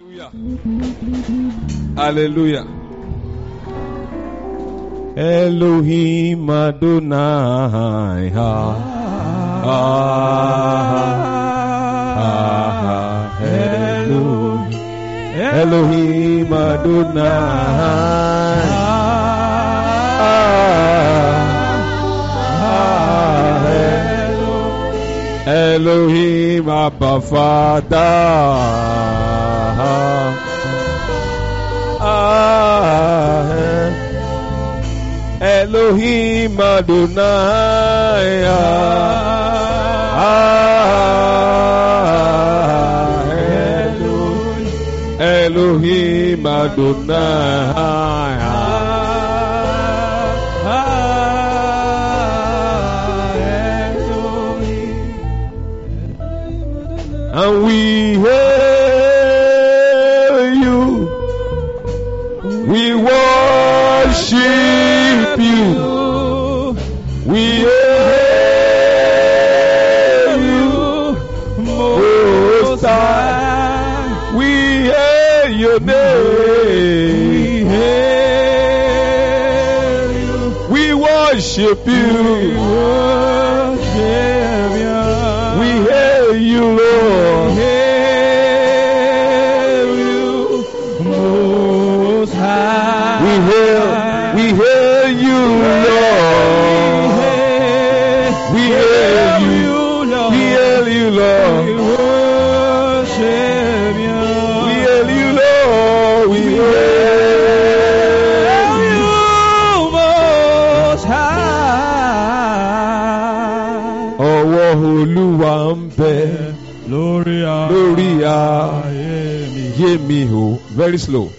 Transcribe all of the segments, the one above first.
Hallelujah. Hallelujah. Elohim Adonai. Ha. Ha. Elohim. Elohim Adonai. Elohim Abba Father. Elohim Adonai. Elohim Adonai. And we hail ayé mi o. Very slow.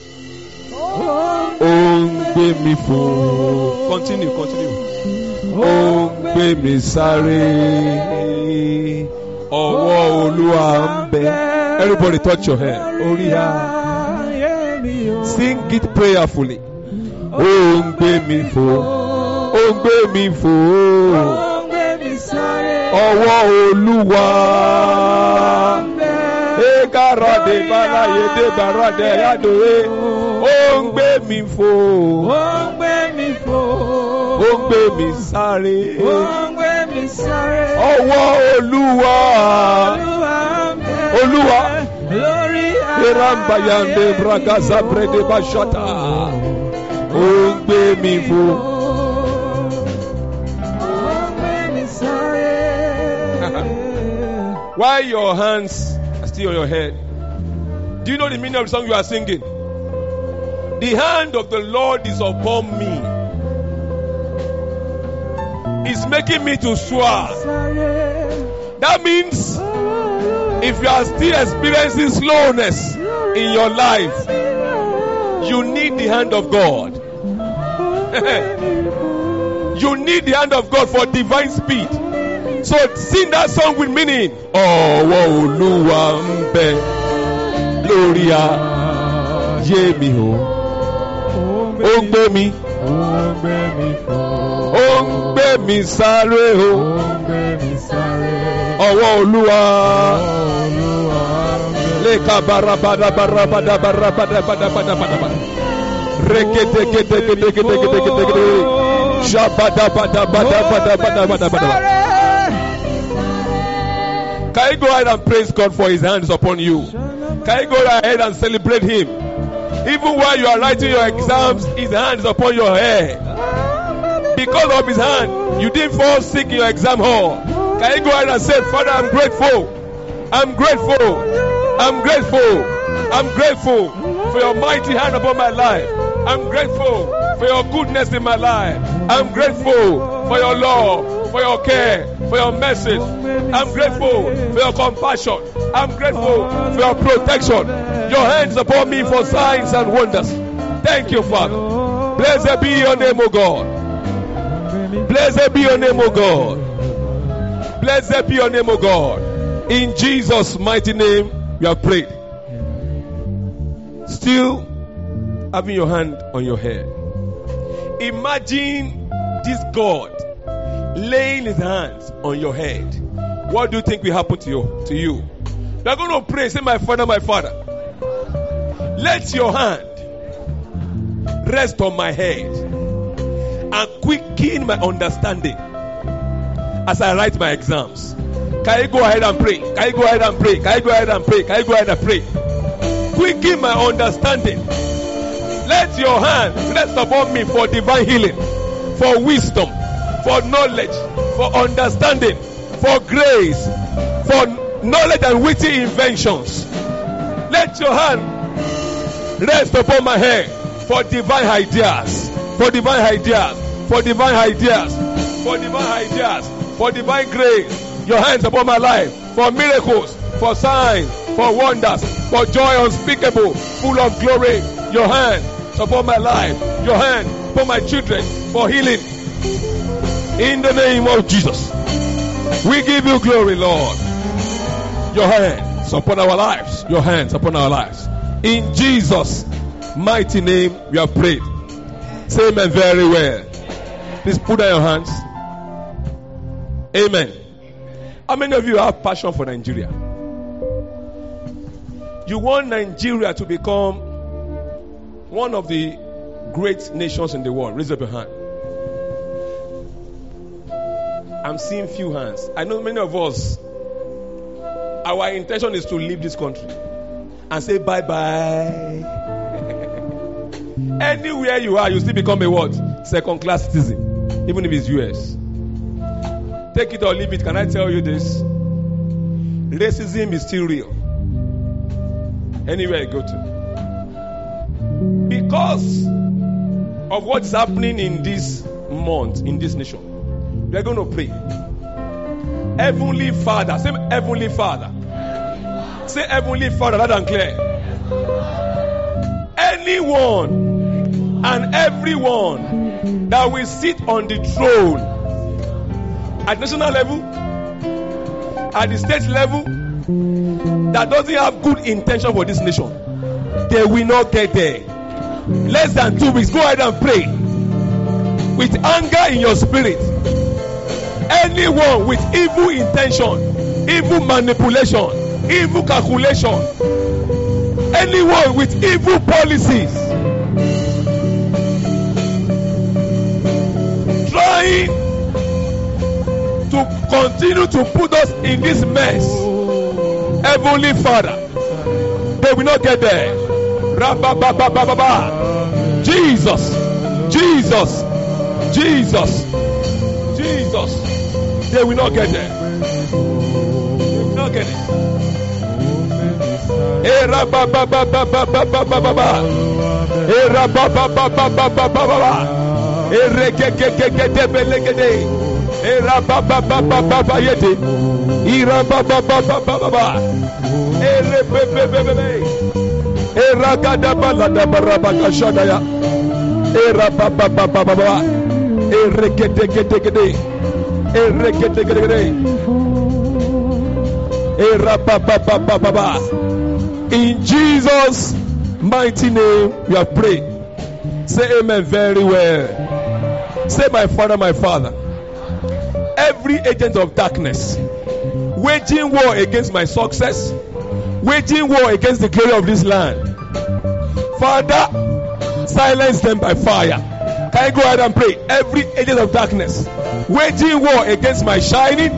Ó ń gbé mi fò. Continue, continue. Ó ń gbé mi sáré. Ọwọ́ Olúwa ń bẹ. Everybody touch your head. Orí ayé. ayé mi o. Sing it prayerfully. Ó ń gbé mi fò. Ó ń gbé mi fò. Ó ń gbé mi sáré. Ọwọ́ Olúwa. Egarade balaye de barade yadoe. Ó ń gbé mi fò. Ó ń gbé mi fò. Ó ń gbé mi sáré. Ó ń gbé mi sáré. Ọwọ́ Olúwa. Olúwa ń bẹ. Olúwa. Lórí Erambayande bragaza brede bashata. Ó ń gbé mi fò. Ó ń gbé mi sáré. While your hands are still on your head, do you know the meaning of the song you are singing? The hand of the Lord is upon me. It's making me to swear. That means if you are still experiencing slowness in your life, you need the hand of God. you need the hand of God for divine speed. So sing that song with meaning. Ń bẹ lórí ayé mi o. Ó ń gbé mi, Ó ń gbé mi fò. ó ń gbé mi sáré o. Ó ń gbé mi sáré. Ọwọ́ Olúwa. Bada bada bada bada. Can you go ahead and praise God for His hands upon you? Can you go ahead and celebrate Him? Even while you are writing your exams, His hand is upon your head. Because of His hand, you didn't fall sick in your exam hall. Can you go ahead and say, Father, I'm grateful. I'm grateful. I'm grateful. I'm grateful for your mighty hand upon my life. I'm grateful for your goodness in my life. I'm grateful for your love, for your care, for your message. I'm grateful for your compassion. I'm grateful for your protection. Your hands upon me for signs and wonders. Thank you, Father. Blessed be your name, O God. Blessed be your name, O God. Blessed be your name, O God. In Jesus' mighty name, we have prayed. Still having your hand on your head. Imagine this God laying his hands on your head. What do you think will happen to you? To you? You are going to pray, say, My Father, my Father. Let your hand rest on my head and quicken my understanding as I write my exams. Can you go ahead and pray? Can you go ahead and pray? Can you go ahead and pray? Can you go ahead and pray? Quicken my understanding. Let your hand rest upon me for divine healing, for wisdom, for knowledge, for understanding, for grace, for knowledge and witty inventions. Let your hand rest upon my head for divine ideas, for divine ideas, for divine ideas, for divine ideas, for divine grace. Your hands upon my life for miracles, for signs, for wonders, for joy unspeakable, full of glory. Your hand upon my life, your hand upon my children for healing. In the name of Jesus, we give you glory, Lord. Your hands upon our lives, your hands upon our lives. In Jesus' mighty name, we have prayed. Say amen very well. Please put down your hands. Amen. How many of you have passion for Nigeria? You want Nigeria to become one of the great nations in the world. Raise up your hand. I'm seeing few hands. I know many of us, our intention is to leave this country and say bye bye. Anywhere you are, you still become a what? Second class citizen, even if it's US. Take it or leave it. Can I tell you this? Racism is still real. Anywhere you go to. Because of what is happening in this month, in this nation, we are going to pray. Heavenly Father, say Heavenly Father. Say Heavenly Father, loud and clear. Anyone and everyone that will sit on the throne at national level, at the state level, that doesn't have good intention for this nation, they will not get there. Less than two weeks, go ahead and pray with anger in your spirit. Anyone with evil intention, evil manipulation, evil calculation, anyone with evil policies, trying to continue to put us in this mess. Heavenly Father, they will not get there. Jesus, Jesus, Jesus, Jesus. They will not get there. They will not get it. Era eh, in Jesus' mighty name, we have prayed. Say amen very well. Say, my father, my father. Every agent of darkness waging war against my success, waging war against the glory of this land. Father, silence them by fire. Can I go ahead and pray? Every agent of darkness waging war against my shining,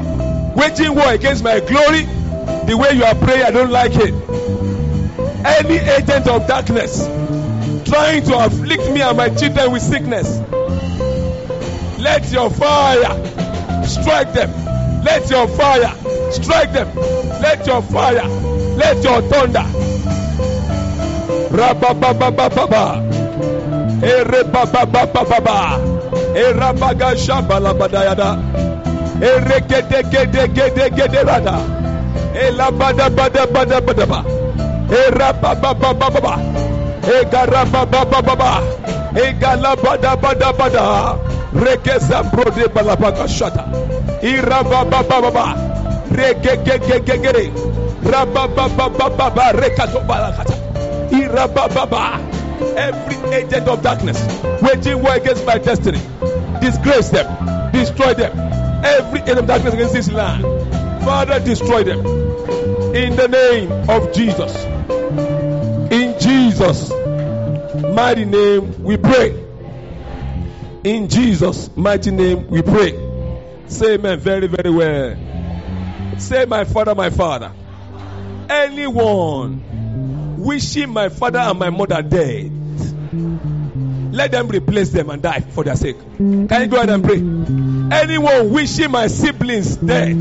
waging war against my glory. The way you are praying, I don't like it. Any agent of darkness trying to afflict me and my children with sickness, let your fire strike them. Let your fire strike them. Let your fire, let your thunder. Rabababababa. Erebababababa. Erabaga shabalabadayada. Eregedegedegedegederada. Elabadabadabadabadaba. Erabababababa. Egarababababa. Egalabadabadabada. Regezambrode balabaga shata. Irababababa. Regegegegegere. Rabababababa. Rekatobalakata. Every agent of darkness waging war against my destiny, disgrace them, destroy them. Every agent of darkness against this land, Father, destroy them. In the name of Jesus. In. Jesus' mighty name we pray. In Jesus' mighty name we pray. Say amen very, very well. Say, my father, my father. Anyone wishing my father and my mother dead, let them replace them and die for their sake. Can you go ahead and pray? Anyone wishing my siblings dead,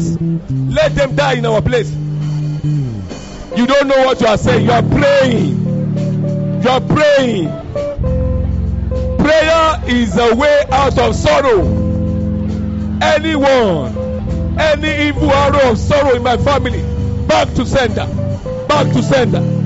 let them die in our place. You don't know what you are saying. You are praying. You are praying. Prayer is a way out of sorrow. Anyone, any evil arrow of sorrow in my family, back to sender. Back to sender.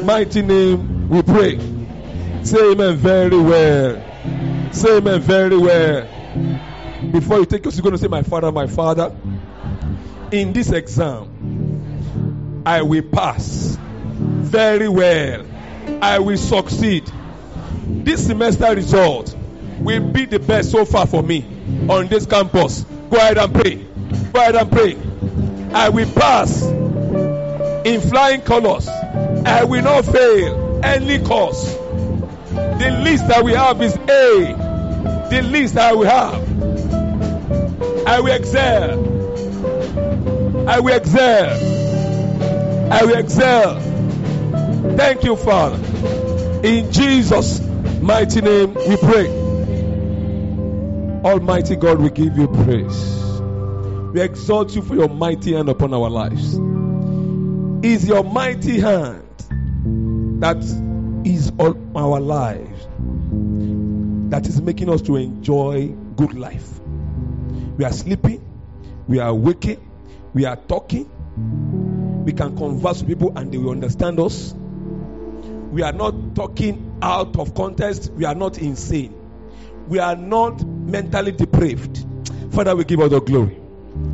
mighty name we pray. Say amen very well. Say amen very well. Before you take us, you're going to say, My father, my father. In this exam, I will pass very well. I will succeed. This semester result will be the best so far for me on this campus. Go ahead and pray. Go ahead and pray. I will pass in flying colors. I will not fail any course. The least that we have is A. The least that we have. I will excel. I will excel. I will excel. Thank you, Father. In Jesus' mighty name we pray. Almighty God, we give you praise. We exalt you for your mighty hand upon our lives. Is your mighty hand that is on our lives that is making us to enjoy good life. We are sleeping, we are waking, we are talking, we can converse with people and they will understand us. We are not talking out of context, we are not insane, we are not mentally depraved. Father, we give all the glory.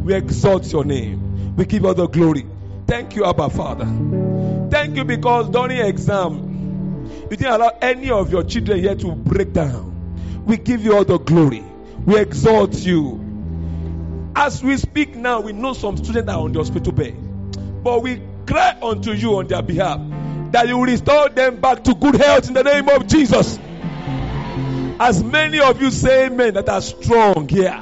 We exalt your name. We give all the glory. Thank you, Abba Father. Thank you because during exam, you didn't allow any of your children here to break down. We give you all the glory. We exalt you. As we speak now, we know some students are on the hospital bed. But we cry unto you on their behalf that you will restore them back to good health in the name of Jesus. As many of you say amen that are strong here.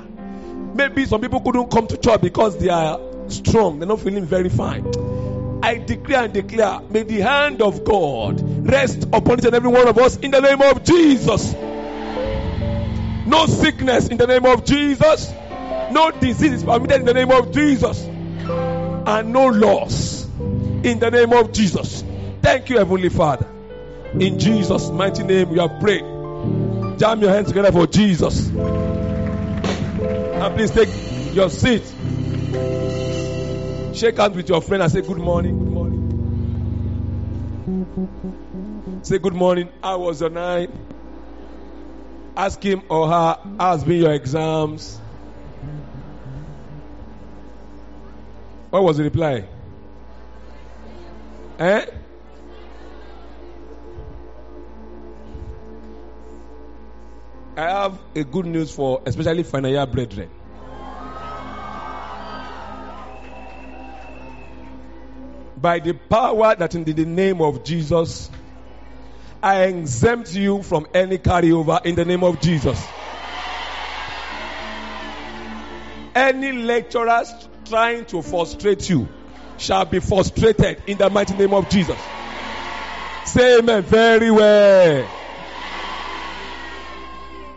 Maybe some people couldn't come to church because they are strong, they're not feeling very fine. I declare and declare, may the hand of God rest upon each and every one of us in the name of Jesus. No sickness in the name of Jesus. No disease is permitted in the name of Jesus. And no loss in the name of Jesus. Thank you, Heavenly Father. In Jesus' mighty name, we have prayed. Jam your hands together for Jesus. And please take your seat. Shake hands with your friend and say, Good morning. Good morning. Say, Good morning. How was your night? Ask him or her, How has been your exams? What was the reply? Eh? I have a good news for especially final year brethren. By the power that in the name of Jesus, I exempt you from any carryover in the name of Jesus. Any lecturers trying to frustrate you shall be frustrated in the mighty name of Jesus. Say amen very well.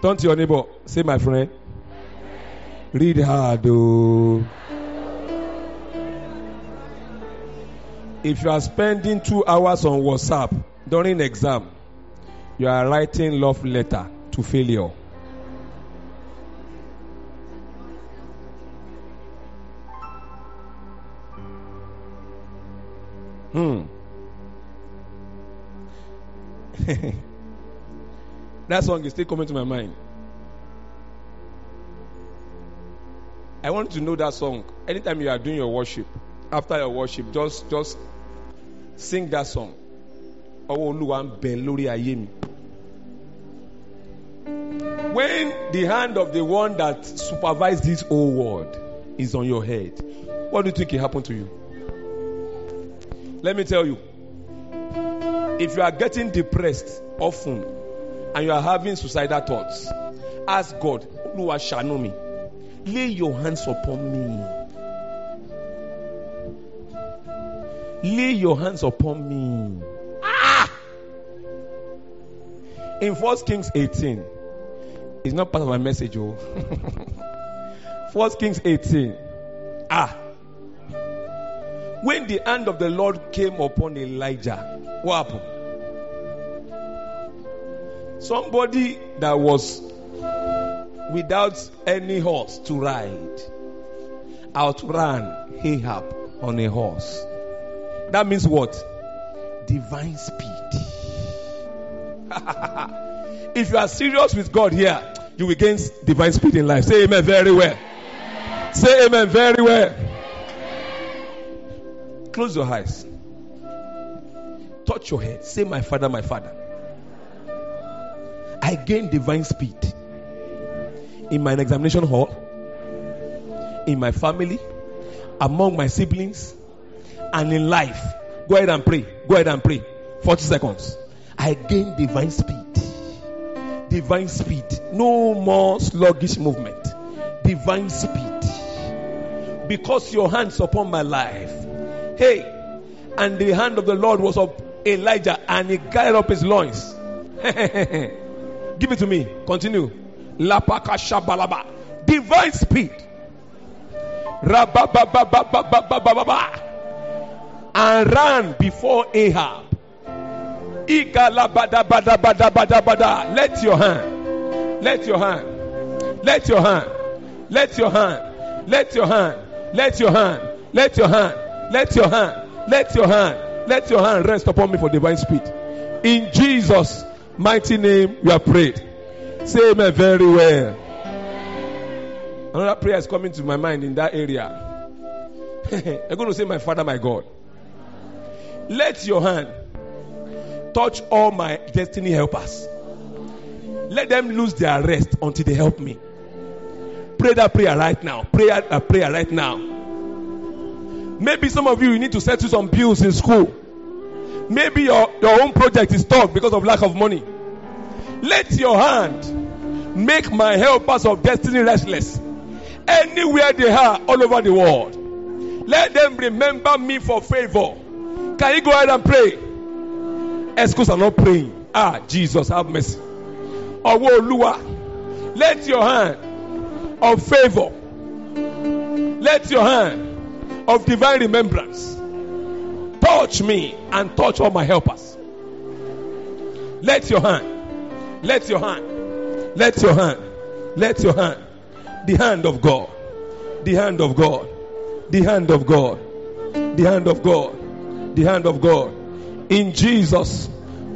Turn to your neighbor. Say, my friend. Read hard. Oh. If you are spending two hours on WhatsApp during exam, you are writing love letter to failure. Hmm. that song is still coming to my mind. I want to know that song. Anytime you are doing your worship, after your worship, just just sing that song. Ọwọ́ Olúwa ń bẹ lórí ayé mi. When the hand of the one that supervises this whole world is on your head, what do you think will happen to you? Let me tell you. If you are getting depressed often and you are having suicidal thoughts, ask God, Olúwa ṣàánú. Lay your hands upon me. Lay your hands upon me. Ah! In First Kings 18, it's not part of my message, oh. First Kings 18. Ah. When the hand of the Lord came upon Elijah, what happened? Somebody that was without any horse to ride outran Ahab on a horse. That means what? Divine speed. if you are serious with God here, you will gain divine speed in life. Say amen very well. Say amen very well. Close your eyes. Touch your head. Say, My father, my father. I gain divine speed in my examination hall, in my family, among my siblings, and in life. Go ahead and pray. Go ahead and pray. 40 seconds. I gain divine speed. Divine speed. No more sluggish movement. Divine speed. Because your hands upon my life. Hey, and the hand of the Lord was up Elijah and he gathered up his loins. Give it to me. Continue. Divine speed. Rababababababababa. And ran before Ahab. Let your hand. Let your hand. Let your hand. Let your hand. Let your hand. Let your hand. Let your hand. Let your hand. Let your hand. Let your hand rest upon me for divine speed. In Jesus' mighty name, we are prayed. Say amen very well. Another prayer is coming to my mind in that area. I'm going to say, My Father, my God. Let your hand touch all my destiny helpers. Let them lose their rest until they help me. Pray that prayer right now. Pray a uh, prayer right now. Maybe some of you, you need to settle some bills in school. Maybe your, your own project is stuck because of lack of money. Let your hand make my helpers of destiny restless. Anywhere they are, all over the world. Let them remember me for favor. Can you go ahead and pray? Escorts are not praying. Ah, Jesus, have mercy. Ọwọ́ Olúwa, let your hand of favor, let your hand of divine remembrance touch me and touch all my helpers. Let your hand, let your hand, let your hand, let your hand, the hand of God, the hand of God, the hand of God, the hand of God, the hand of God. In Jesus'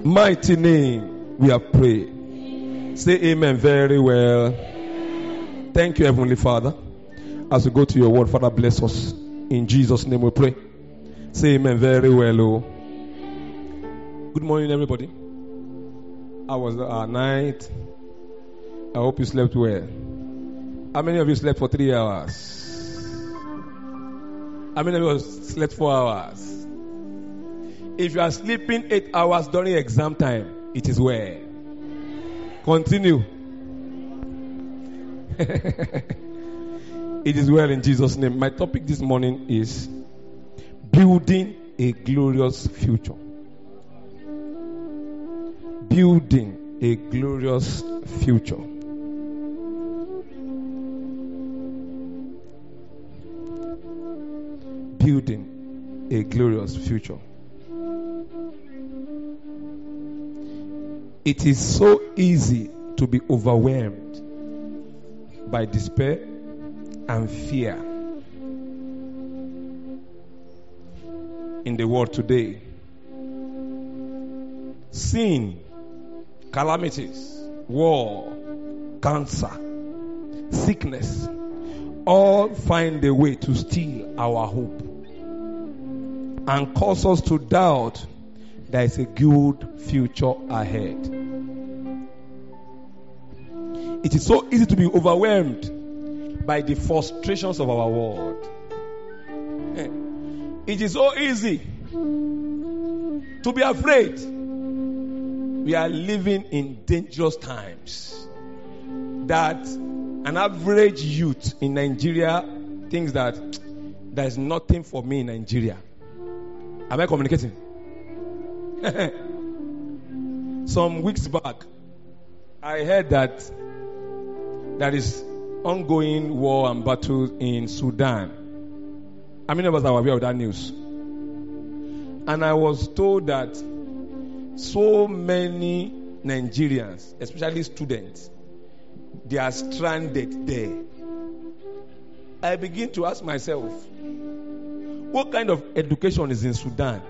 mighty name, we are prayed. Say amen very well. Thank you, Heavenly Father. As we go to your word, Father, bless us. In Jesus' name we pray. Say amen very well. Oh. Good morning, everybody. How was our night? I hope you slept well. How many of you slept for three hours? How many of you slept four hours? If you are sleeping eight hours during exam time, it is well. Continue. it is well in Jesus' name. My topic this morning is building a glorious future. Building a glorious future. Building a glorious future. It is so easy to be overwhelmed by despair and fear in the world today. Sin calamities, war, cancer, sickness, all find a way to steal our hope and cause us to doubt there is a good future ahead. It is so easy to be overwhelmed by the frustrations of our world. Eh, It is so easy to be afraid. We are living in dangerous times. That an average youth in Nigeria thinks that there is nothing for me in Nigeria. Am I communicating? Some weeks back, I heard that there is ongoing war and battle in Sudan. How many of us are aware of that news? And I was told that so many Nigerians, especially students, they are stranded there. I begin to ask myself, what kind of education is in Sudan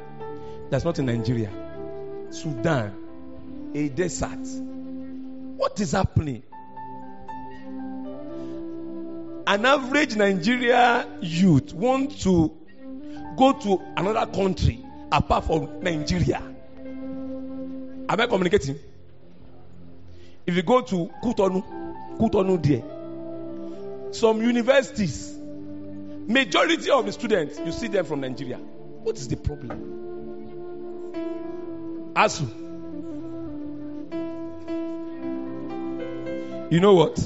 that's not in Nigeria? Sudan, a desert. What is happening? An average Nigeria youth want to go to another country apart from Nigeria. Am I communicating? If you go to Cotonou, Cotonou there, some universities, majority of the students, you see them from Nigeria. What is the problem? ASUU. You know what?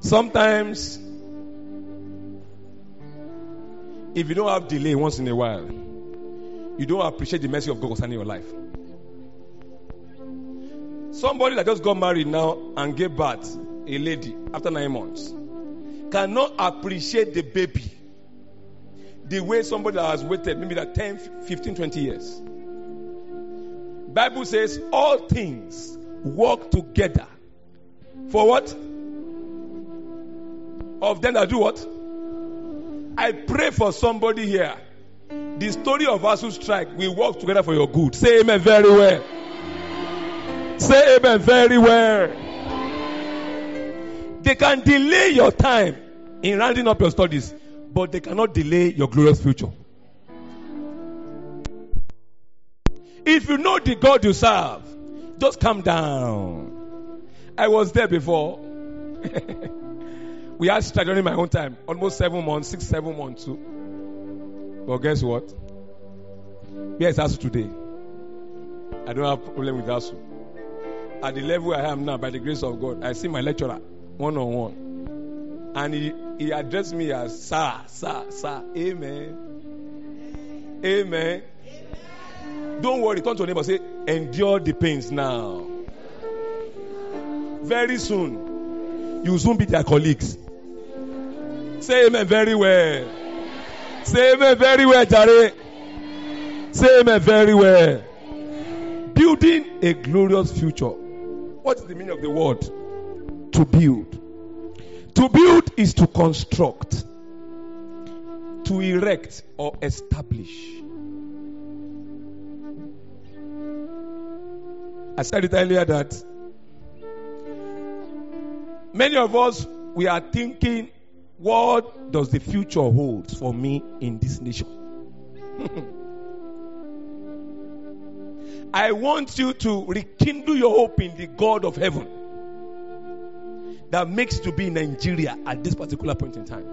Sometimes, if you don't have delay once in a while, you don't appreciate the mercy of God concerning your life. Somebody that just got married now and gave birth, a lady, after nine months, cannot appreciate the baby the way somebody that has waited maybe like 10, 15, 20 years. Bible says all things work together for what? Of them that do what? I pray for somebody here. The story of ASUU strike will work together for your good. Say amen very well. Say amen very well. They can delay your time in rounding up your studies, but they cannot delay your glorious future. If you know the God you serve, just calm down. I was there before. we had strike during my own time, almost seven months, six, seven months too. But guess what? Where is ASUU today? I don't have problem with ASUU. At the level I am now, by the grace of God, I see my lecturer one on one. And he, he addressed me as Sir, Sir, Sir. Amen. Amen. Don't worry, turn to your neighbor say, endure the pains now. Very soon, you will soon be their colleagues. Say amen very well. Say amen very well, Jare. Say amen very well. Building a glorious future. What is the meaning of the word? To build. To build is to construct, to erect or establish. I said it earlier that many of us we are thinking, what does the future hold for me in this nation? I want you to rekindle your hope in the God of heaven that makes to be Nigeria at this particular point in time.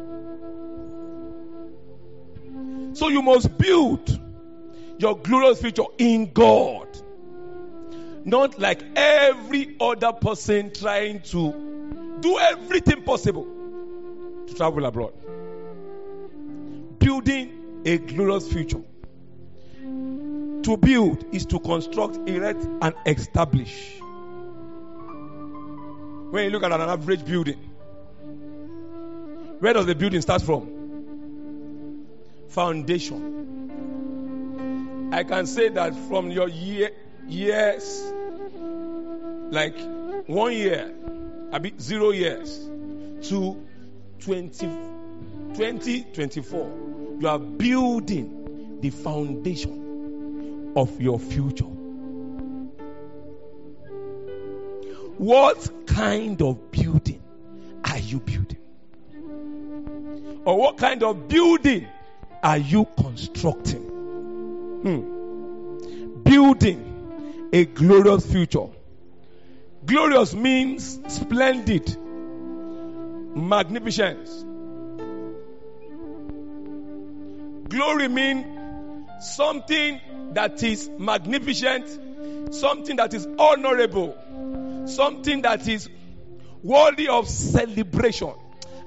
So you must build your glorious future in God. Not like every other person trying to do everything possible to travel abroad. Building a glorious future. To build is to construct, erect, and establish. When you look at an average building, where does the building start from? Foundation. I can say that from your year, years, like one year, a bit zero years, to 20, 2024, you are building the foundation of your future. What kind of building are you building? Or what kind of building are you constructing? Hmm. Building a glorious future. Glorious means splendid, magnificent. Glory means something that is magnificent, something that is honorable, something that is worthy of celebration.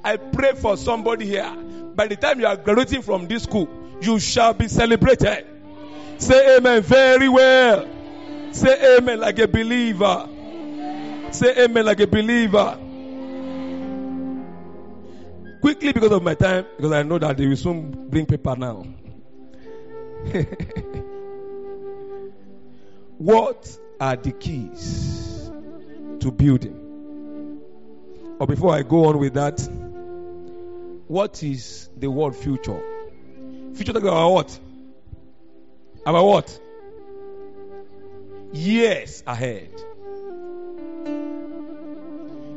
I pray for somebody here. By the time you are graduating from this school, you shall be celebrated. Say amen very well. Say amen like a believer. Say amen like a believer. Quickly, because of my time, because I know that they will soon bring paper now. what are the keys to building? Or before I go on with that, what is the word future? Future talking about what? About what? Years ahead.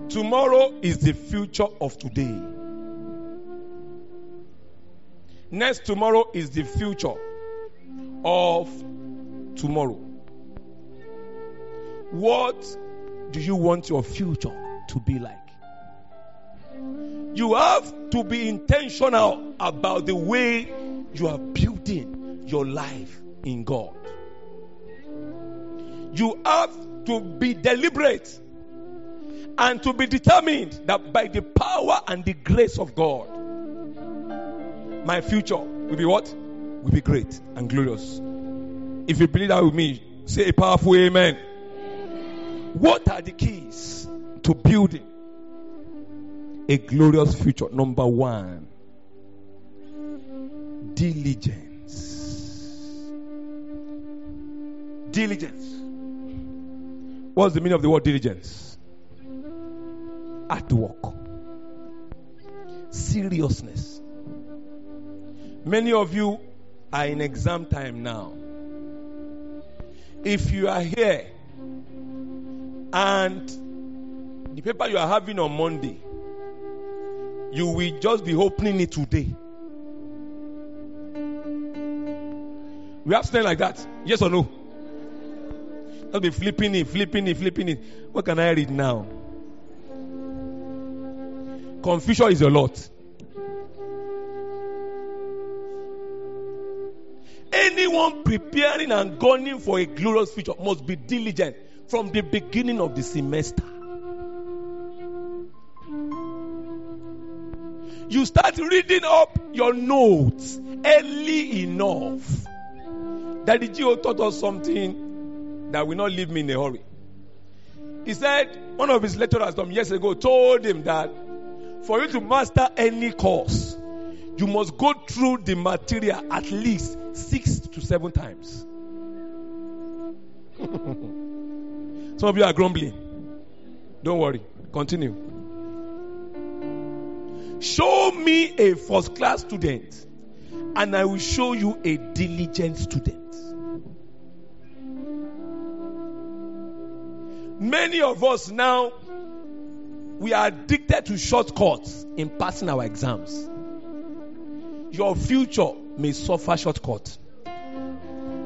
Tomorrow is the future of today. Next tomorrow is the future of tomorrow. What do you want your future to be like? You have to be intentional about the way you are building your life in God. You have to be deliberate and to be determined that by the power and the grace of God, my future will be what? Will be great and glorious. If you believe that with me, say a powerful amen. What are the keys to building a glorious future? Number one, diligence. Diligence. What's the meaning of the word diligence? At work. Seriousness. Many of you are in exam time now. If you are here and the paper you are having on Monday, you will just be opening it today. We have something like that. Yes or no? Just be flipping it, flipping it, flipping it. What can I read now? Confusion is a lot. Anyone preparing and gunning for a glorious future must be diligent from the beginning of the semester. You start reading up your notes early enough. Daddy Gio taught us something that will not leave me in a hurry. He said one of his lecturers some years ago told him that for you to master any course, you must go through the material at least six to seven times. Some of you are grumbling. Don't worry. Continue. Show me a first class student, and I will show you a diligent student. Many of us now we are addicted to shortcuts in passing our exams. Your future may suffer shortcut,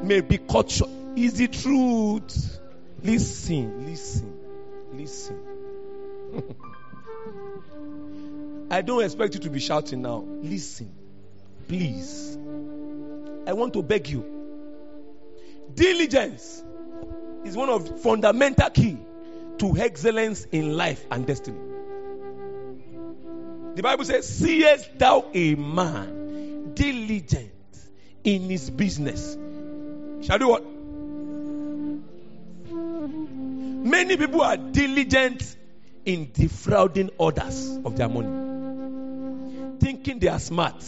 may be cut short. Is the truth? Listen, listen, listen. I don't expect you to be shouting now. Listen, please. I want to beg you. Diligence is one of fundamental key to excellence in life and destiny. The Bible says, Seest thou a man diligent in his business? Shall do what? Many people are diligent in defrauding others of their money, thinking they are smart.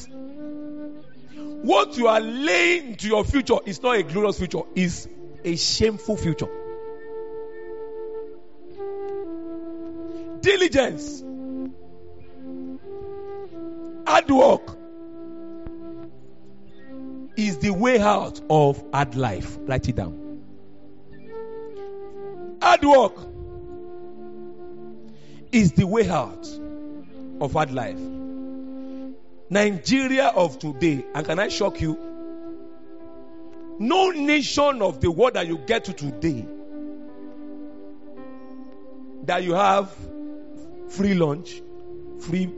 What you are laying to your future is not a glorious future, is a shameful future. Diligence, hard work is the way out of hard life. Write it down. Hard work is the way out of hard life. Nigeria of today, and can I shock you? No nation of the world that you get to today that you have free lunch, free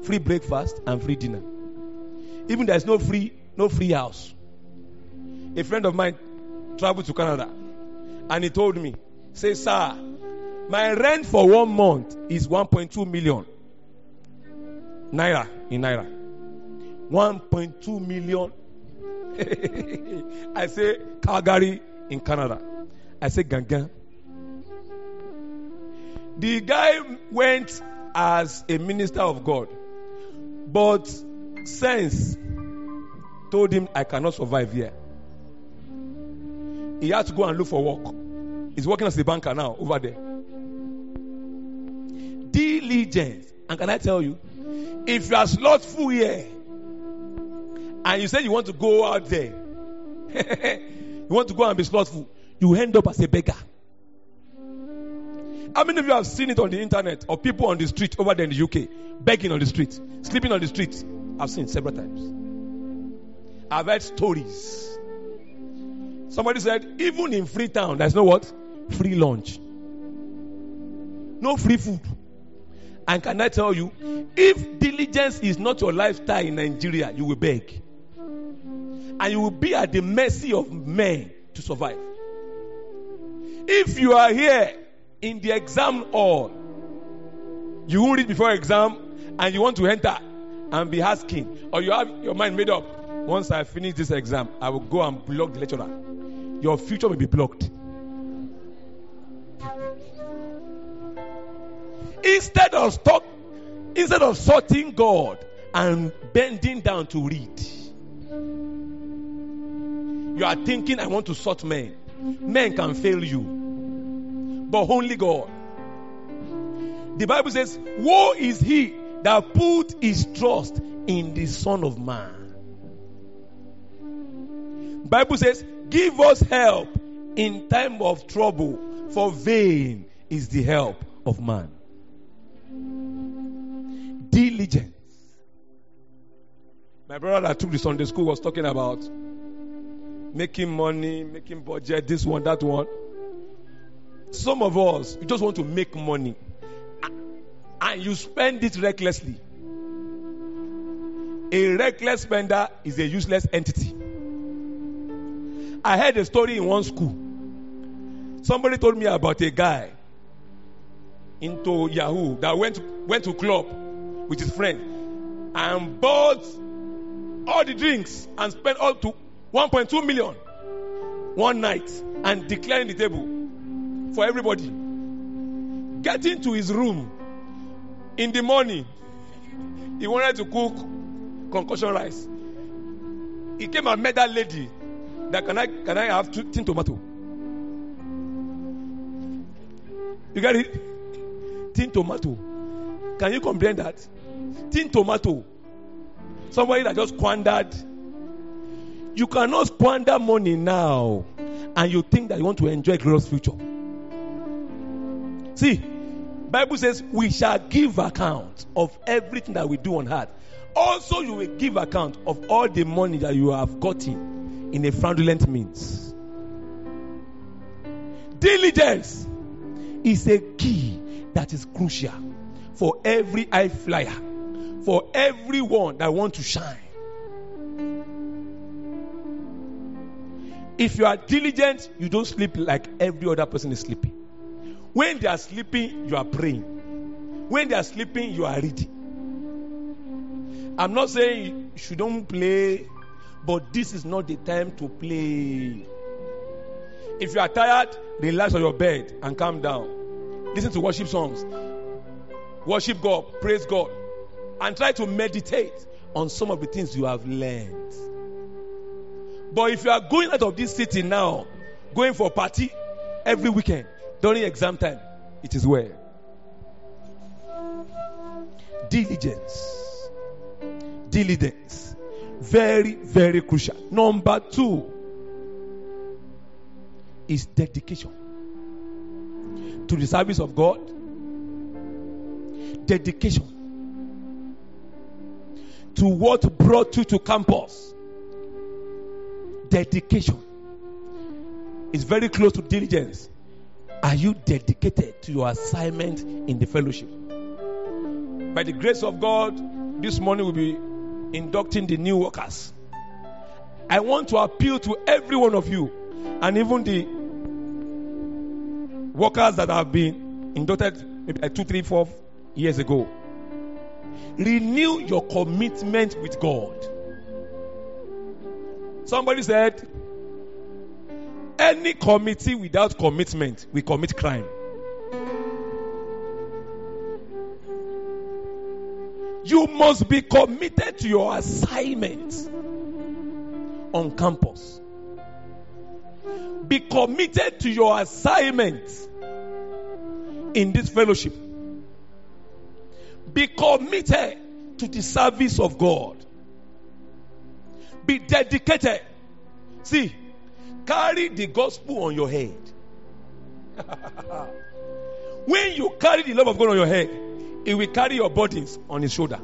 free breakfast, and free dinner. Even there's no free no free house. A friend of mine traveled to Canada and he told me, say, sir, my rent for one month is 1.2 million naira in naira. 1.2 million. I say Calgary in Canada. I say Gangan. The guy went as a minister of God, but sense told him, I cannot survive here. He had to go and look for work. He's working as a banker now over there. Diligence. And can I tell you, if you are slothful here and you say you want to go out there, you want to go and be slothful, you end up as a beggar. How many of you have seen it on the internet or people on the street over there in the UK begging on the street, sleeping on the street? I've seen several times. I've heard stories. Somebody said, even in Freetown, there's no what? Free lunch. No free food. And can I tell you, if diligence is not your lifestyle in Nigeria, you will beg. And you will be at the mercy of men to survive. If you are here in the exam hall, you won't read before exam and you want to enter and be asking, or you have your mind made up. Once I finish this exam, I will go and block the lecturer. Your future will be blocked. Instead of stop, instead of sorting God and bending down to read, you are thinking, I want to sort men. Men can fail you, but only God. The Bible says, Woe is he that put his trust in the Son of Man. Bible says, Give us help in time of trouble, for vain is the help of man. Diligence. My brother that took the Sunday school was talking about making money, making budget, this one, that one. Some of us, you just want to make money and you spend it recklessly. A reckless spender is a useless entity. I heard a story in one school. Somebody told me about a guy into Yahoo that went went to club with his friend and bought all the drinks and spent all to 1.2 million one night and declaring the table for everybody. Getting to his room in the morning, he wanted to cook concoction rice. He came and met that lady that can I can I have tin tomato? You get it? Tin tomato. Can you comprehend that? Tin tomato. Somebody that just squandered. You cannot squander money now and you think that you want to enjoy a glorious future. See, Bible says we shall give account of everything that we do on earth. Also, you will give account of all the money that you have gotten in a fraudulent means. Diligence is a key that is crucial for every high flyer, for everyone that want to shine. If you are diligent, you don't sleep like every other person is sleeping. When they are sleeping, you are praying. When they are sleeping, you are reading. I'm not saying you shouldn't play, but this is not the time to play. If you are tired, relax on your bed and calm down. Listen to worship songs. Worship God, praise God, and try to meditate on some of the things you have learned. But if you are going out of this city now, going for a party every weekend during exam time, it is well. Diligence. Diligence. Very, very crucial. Number two is dedication to the service of God, dedication to what brought you to campus. Dedication is very close to diligence. Are you dedicated to your assignment in the fellowship? By the grace of God, this morning we'll be inducting the new workers. I want to appeal to every one of you and even the workers that have been inducted maybe like two, three, four years ago. Renew your commitment with God. Somebody said, any committee without commitment will commit crime. You must be committed to your assignment on campus. Be committed to your assignment in this fellowship. Be committed to the service of God. Be dedicated. See, carry the gospel on your head. when you carry the love of God on your head, it will carry your burdens on his shoulder.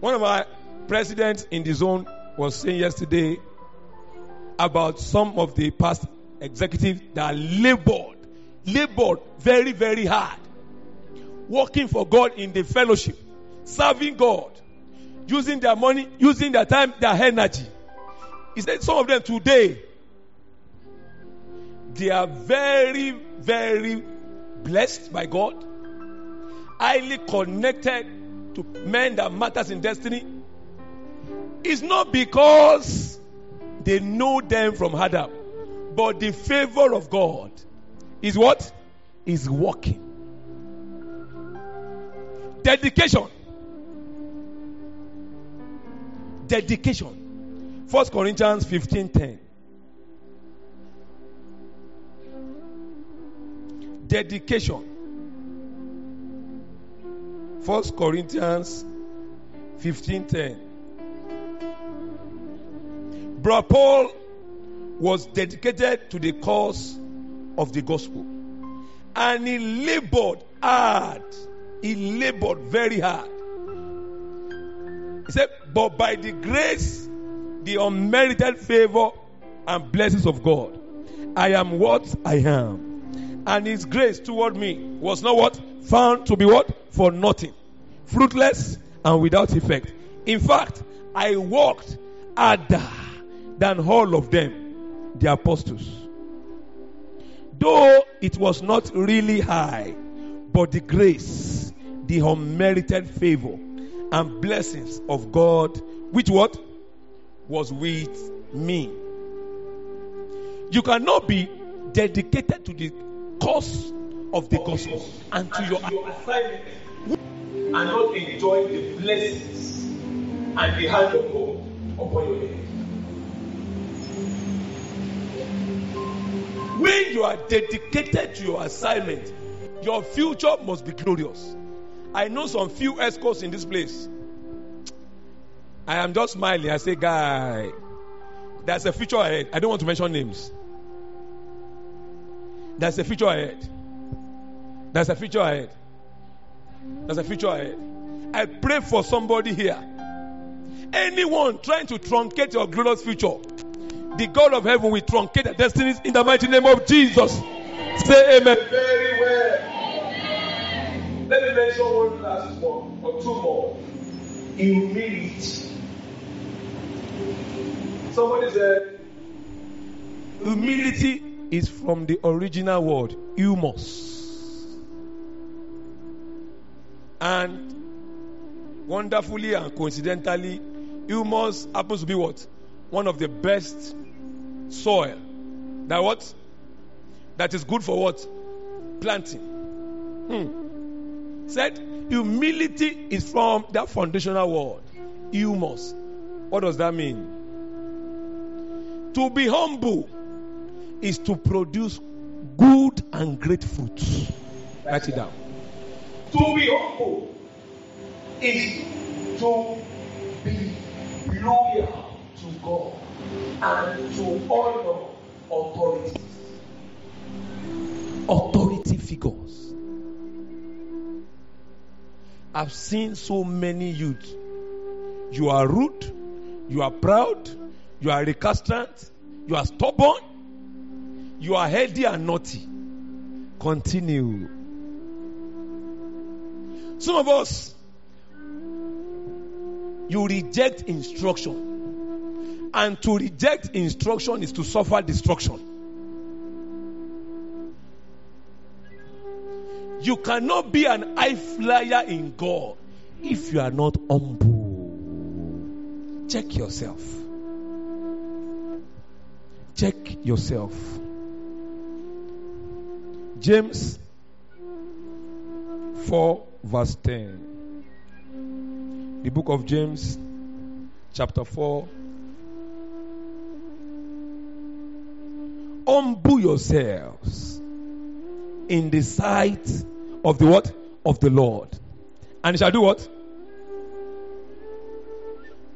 One of our presidents in the zone was saying yesterday about some of the past executives that labored, labored very, very hard, working for God in the fellowship, serving God, using their money, using their time, their energy. He said some of them today, they are very, very blessed by God, highly connected to men that matters in destiny. It's not because they know them from Adam, but the favor of God is what? Is working. Dedication. Dedication. First Corinthians 15:10. Dedication. First Corinthians 15:10. Bro Paul was dedicated to the cause of the gospel. And he labored hard. He labored very hard. He said, But by the grace, the unmerited favor and blessings of God, I am what I am. And his grace toward me was not what? Found to be what? For nothing. Fruitless and without effect. In fact, I walked harder than all of them, the apostles. Though it was not really high, but the grace, the unmerited favor, and blessings of God, which what? Was with me. You cannot be dedicated to the cause of the gospel and to your assignment and not enjoy the blessings and the hand of God upon your head. When you are dedicated to your assignment, your future must be glorious. I know some few escorts in this place. I am just smiling. I say, guy, there's a future ahead. I don't want to mention names. There's a future ahead. There's a future ahead. There's a future ahead. I pray for somebody here. Anyone trying to truncate your glorious future, the God of heaven will truncate their destinies in the mighty name of Jesus. Say amen. Let me mention one last one or two more. Humility. Somebody said, humility is from the original word, humus. And wonderfully and coincidentally, humus happens to be what? One of the best soil. That what? That is good for what? Planting. Hmm. Said humility is from that foundational word. Humus. What does that mean? To be humble is to produce good and great fruits. Write it down. To be humble is to be loyal to God and to honor authorities. Authority figures. I've seen so many youth. You are rude, you are proud, you are recalcitrant, you are stubborn, you are heady and naughty. Continue. Some of us, you reject instruction. And to reject instruction is to suffer destruction. You cannot be an high flyer in God if you are not humble. Check yourself. Check yourself. James 4, verse 10. The book of James, chapter 4. Humble yourselves in the sight of the what? Of the Lord. And he shall do what?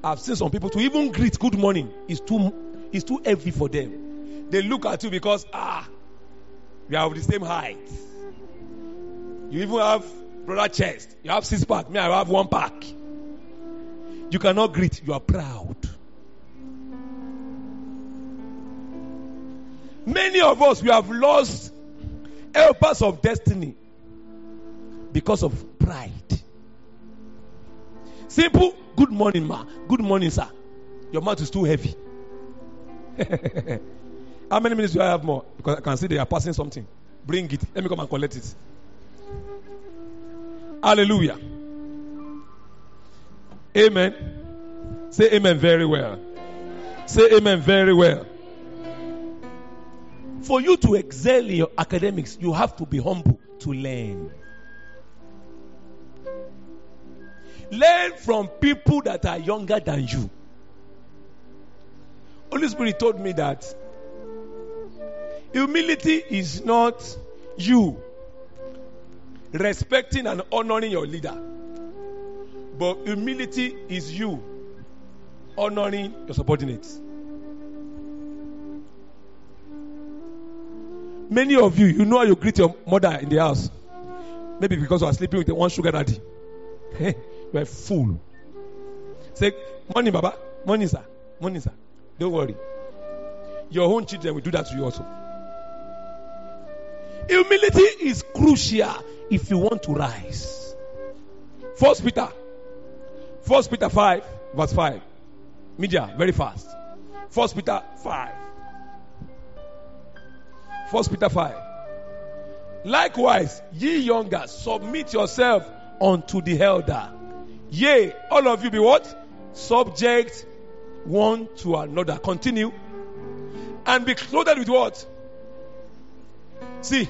I've seen some people to even greet good morning is too is too heavy for them. They look at you because ah we are of the same height. You even have brother chest. You have six pack. Me, I have one pack. You cannot greet. You are proud. Many of us we have lost helpers of destiny because of pride. Simple. Good morning, ma. Good morning, sir. Your mouth is too heavy. How many minutes do I have more? Because I can see they are passing something. Bring it. Let me come and collect it. Hallelujah. Amen. Say amen very well. Say amen very well. For you to excel in your academics, you have to be humble to learn. Learn from people that are younger than you. Holy Spirit told me that humility is not you respecting and honoring your leader, but humility is you honoring your subordinates. Many of you, you know how you greet your mother in the house. Maybe because you are sleeping with the one sugar daddy. you are a fool. Say, morning, Baba. Morning, sir. Morning, sir. Don't worry. Your own children will do that to you also. Humility is crucial if you want to rise. First Peter. First Peter 5, verse 5. Media, very fast. First Peter 5. First Peter 5. Likewise, ye younger, submit yourself unto the elder. Yea, all of you be what? Subject one to another. Continue. And be clothed with what? See,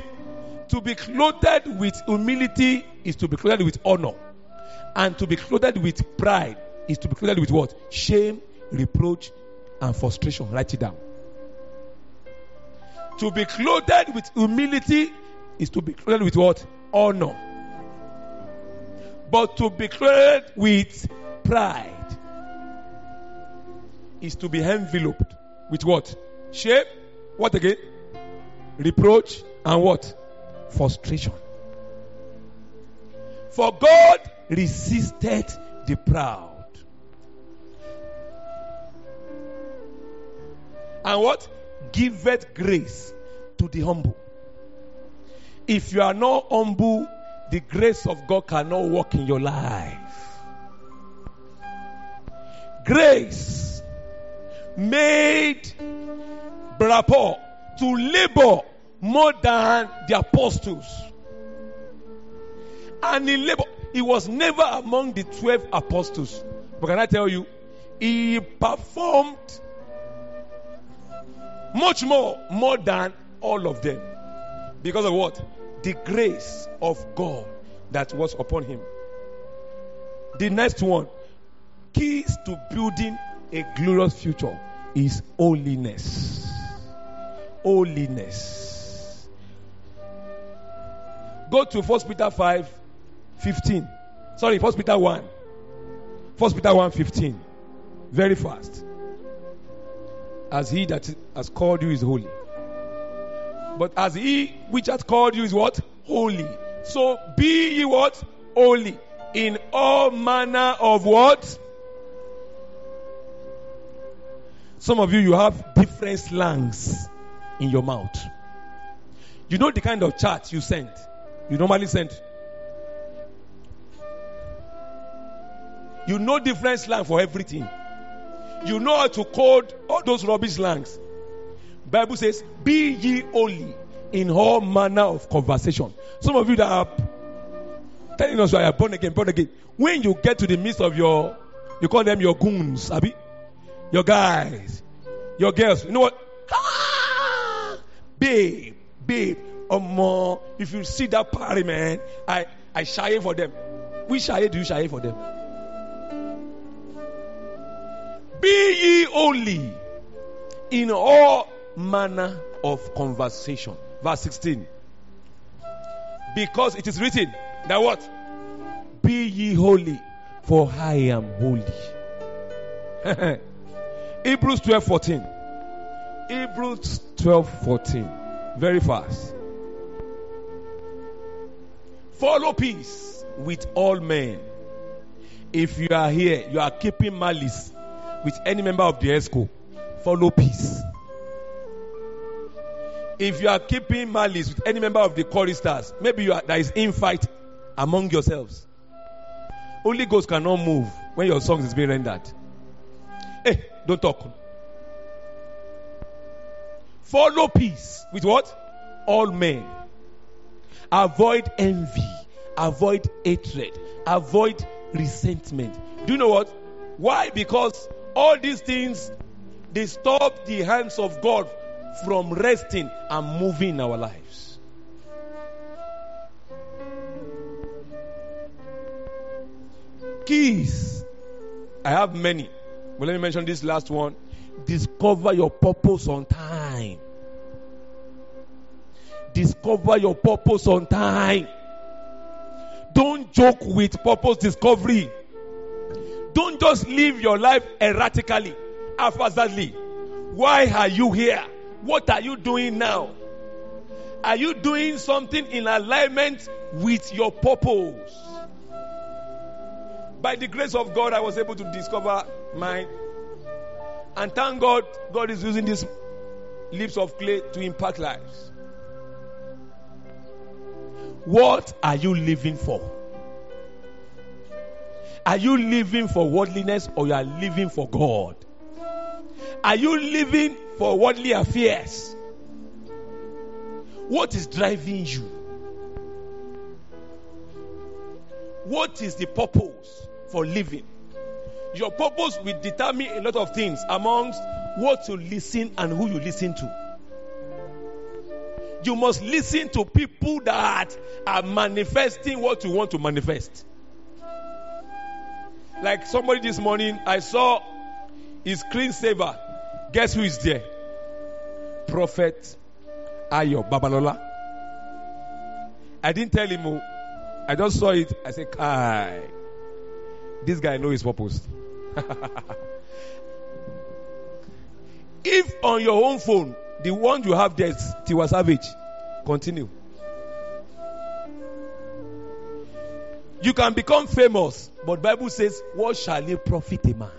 to be clothed with humility is to be clothed with honor. And to be clothed with pride is to be clothed with what? Shame, reproach, and frustration. Write it down. To be clothed with humility is to be clothed with what? Honor. But to be clothed with pride is to be enveloped with what? Shame. What again? Reproach and what? Frustration. For God resisted the proud. And what? Giveth grace to the humble. If you are not humble, the grace of God cannot work in your life. Grace made Paul to labor more than the apostles. And in labor, he was never among the 12 apostles. But can I tell you, he performed much more, more than all of them. Because of what? The grace of God that was upon him. The next one, keys to building a glorious future is holiness. Holiness. Go to 1 Peter 5 15. Sorry, 1 Peter 1. 1 Peter 1 15. Very fast. As he that has called you is holy. But as he which has called you is what? holy. So be ye what? Holy. In all manner of what? Some of you, you have different slangs in your mouth. You know the kind of chat you send. You normally send. You know different slang for everything. You know how to code all those rubbish slangs. Bible says, "Be ye holy in all manner of conversation." Some of you that are telling us you are born again, born again. When you get to the midst of your, you call them your goons, Abi, your guys, your girls. You know what? Ah, babe, babe, um, if you see that party, man, I I shy for them. Which shy do you shy for them? Be ye holy in all manner of conversation. Verse 16. Because it is written that what? Be ye holy, for I am holy. Hebrews 12 14. Hebrews 12 14. Very fast. Follow peace with all men. If you are here, you are keeping malice with any member of the EXCO, follow peace. If you are keeping malice with any member of the choristers, maybe are, there is infight among yourselves. Holy Ghost cannot move when your song is being rendered. Hey, don't talk. Follow peace with what? All men. Avoid envy. Avoid hatred. Avoid resentment. Do you know what? Why? Because all these things stop the hands of God from resting and moving in our lives. Keys. I have many. But let me mention this last one. Discover your purpose on time. Discover your purpose on time. Don't joke with purpose discovery. Don't just live your life erratically, haphazardly. Why are you here? What are you doing now? Are you doing something in alignment with your purpose? By the grace of God, I was able to discover mine. And thank God, God is using these lips of clay to impact lives. What are you living for? Are you living for worldliness or you are living for God? Are you living for worldly affairs? What is driving you? What is the purpose for living? Your purpose will determine a lot of things amongst what you listen and who you listen to. You must listen to people that are manifesting what you want to manifest. Like somebody this morning, I saw his screensaver. Guess who is there? Prophet Ayo Babalola. I didn't tell him. oh. I just saw it. I said, Kai, this guy knows his purpose. if on your own phone, the one you have there is Tiwa Savage, continue. You can become famous, but Bible says, "What shall it profit a man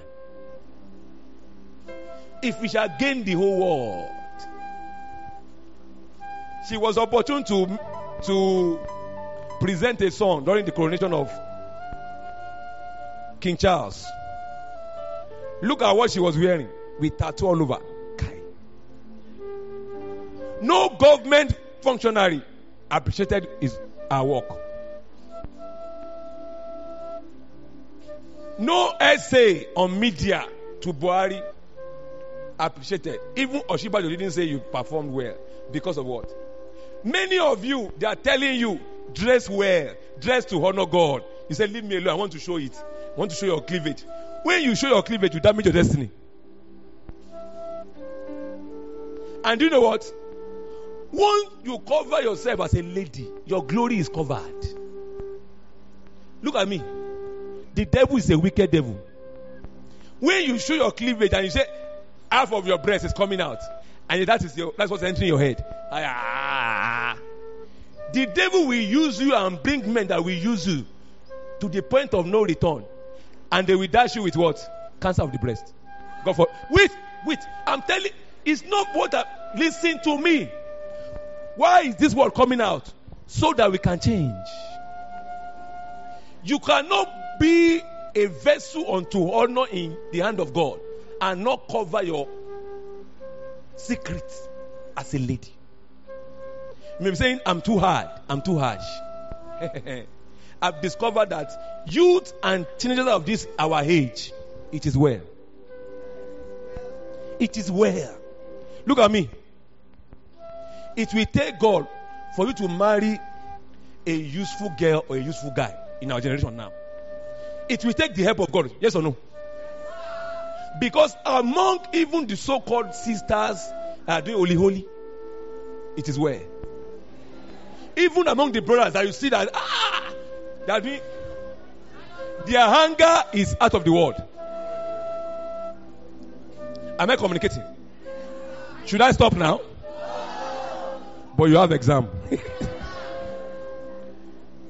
if he shall gain the whole world?" She was opportune to to present a song during the coronation of King Charles. Look at what she was wearing with tattoo all over. No government functionary appreciated his her work. No essay on media to Buhari appreciated. Even Osinbajo didn't say you performed well because of what? Many of you, they are telling you, dress well, dress to honor God. You say, leave me alone. I want to show it. I want to show your cleavage. When you show your cleavage, you damage your destiny. And do you know what? Once you cover yourself as a lady, your glory is covered. Look at me. The devil is a wicked devil. When you show your cleavage and you say half of your breast is coming out, and that is your that's what's entering your head. The devil will use you and bring men that will use you to the point of no return. And they will dash you with what? Cancer of the breast. God for wait, wait. I'm telling it's not what I listen to me. Why is this word coming out? So that we can change. You cannot be a vessel unto honor in the hand of God and not cover your secrets as a lady. You may be saying, I'm too hard, I'm too harsh. I've discovered that youth and teenagers of this our age, it is well. It is well. Look at me. It will take God for you to marry a useful girl or a useful guy in our generation now. It will take the help of God. Yes or no? Because among even the so called sisters are doing holy holy, it is where? Even among the brothers that you see that, ah, are doing, their hunger is out of the world. Am I communicating? Should I stop now? But you have exam.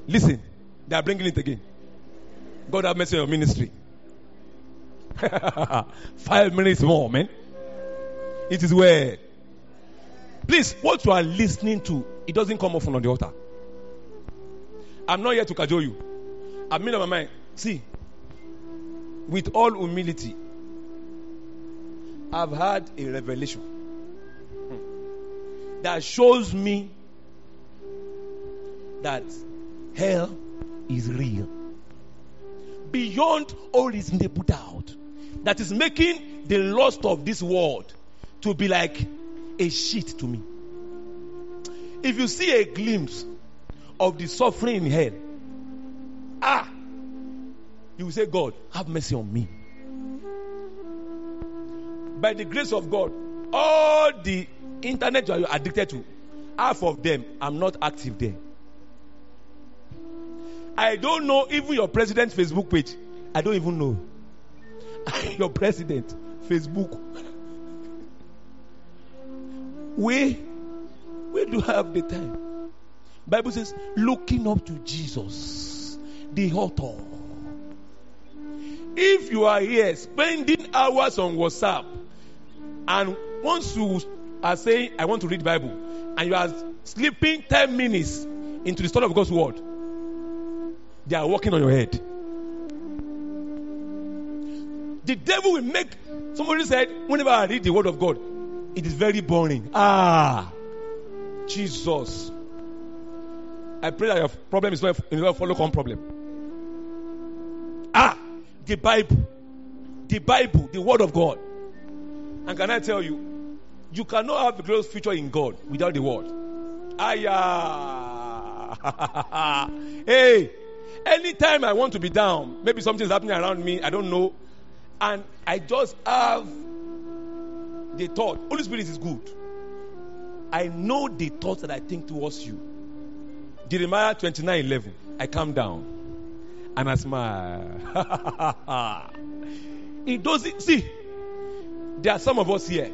Listen, they are bringing it again. God have mercy on your ministry. Five minutes more, man. It is where. Please, what you are listening to, it doesn't come often on the altar. I'm not here to cajole you. I up my mind. See, with all humility, I've had a revelation that shows me that hell is real. Beyond all reasonable doubt. That is making the lust of this world to be like a shit to me. If you see a glimpse of the suffering in hell, ah, you will say, God, have mercy on me. By the grace of God, all the internet you are addicted to, half of them, I'm not active there. I don't know even your president's Facebook page. I don't even know. your president, Facebook. We, we do have the time. Bible says, looking up to Jesus, the author. If you are here spending hours on WhatsApp, and once you are saying, I want to read Bible, and you are sleeping 10 minutes into the study of God's word, they are working on your head. The devil will make somebody said, whenever I read the word of God, it is very boring. Ah, Jesus. I pray that your problem is not a follow come problem. Ah, the Bible. The Bible, the word of God. And can I tell you, you cannot have a glorious future in God without the word. Ah, hey, anytime I want to be down, maybe something's happening around me, I don't know, and I just have the thought, Holy Spirit is good. I know the thoughts that I think towards you. Jeremiah 29 11. I calm down and I smile. it doesn't, see, there are some of us here.